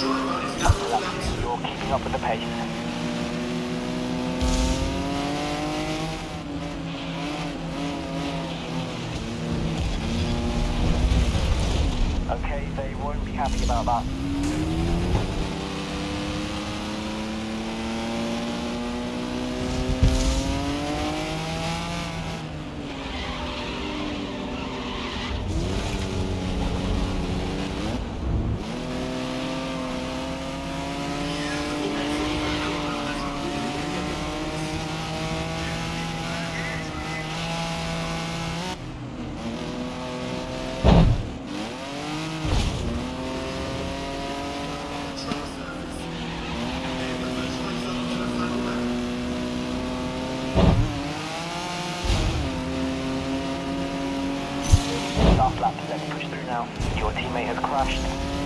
You're keeping up with the pace. Okay, they won't be happy about that. Last lap, let's push through now. Your teammate has crashed.